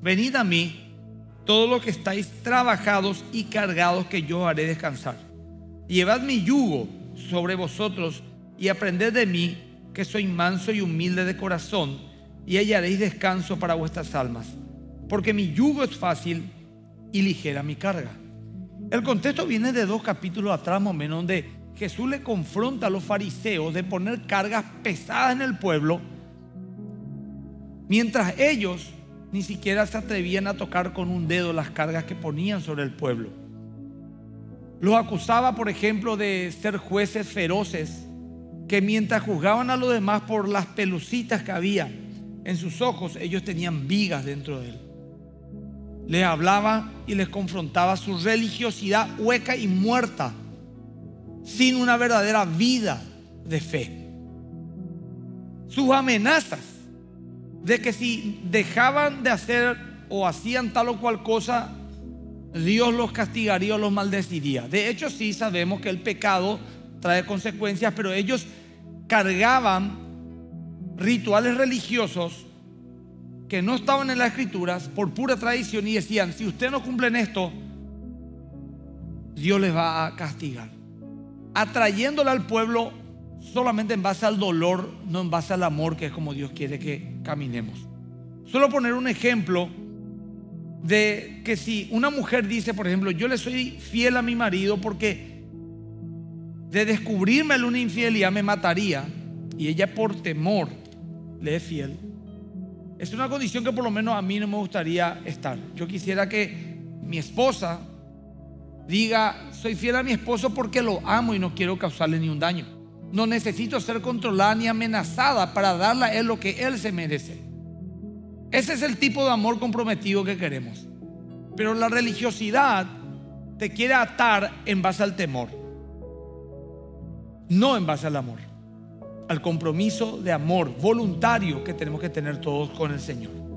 Venid a mí, todos los que estáis trabajados y cargados, que yo haré descansar. Llevad mi yugo sobre vosotros y aprended de mí, que soy manso y humilde de corazón, y hallaréis descanso para vuestras almas. Porque mi yugo es fácil y ligera mi carga. El contexto viene de dos capítulos atrás, más donde Jesús le confronta a los fariseos de poner cargas pesadas en el pueblo, mientras ellos ni siquiera se atrevían a tocar con un dedo las cargas que ponían sobre el pueblo. Los acusaba, por ejemplo, de ser jueces feroces, que mientras juzgaban a los demás por las pelucitas que había en sus ojos, ellos tenían vigas dentro de él. Les hablaba y les confrontaba su religiosidad hueca y muerta, sin una verdadera vida de fe. Sus amenazas de que si dejaban de hacer o hacían tal o cual cosa, Dios los castigaría o los maldeciría. De hecho, sí sabemos que el pecado trae consecuencias, pero ellos cargaban rituales religiosos que no estaban en las escrituras por pura tradición y decían, si ustedes no cumplen esto, Dios les va a castigar. Atrayéndole al pueblo solamente en base al dolor, no en base al amor, que es como Dios quiere que caminemos. Solo poner un ejemplo de que si una mujer dice, por ejemplo, yo le soy fiel a mi marido porque de descubrirme una infidelidad me mataría y ella por temor le es fiel, es una condición que por lo menos a mí no me gustaría estar. Yo quisiera que mi esposa diga, soy fiel a mi esposo porque lo amo y no quiero causarle ni un daño. No necesito ser controlada ni amenazada para darle a él lo que él se merece. Ese es el tipo de amor comprometido que queremos. Pero la religiosidad te quiere atar en base al temor, no en base al amor, al compromiso de amor voluntario que tenemos que tener todos con el Señor.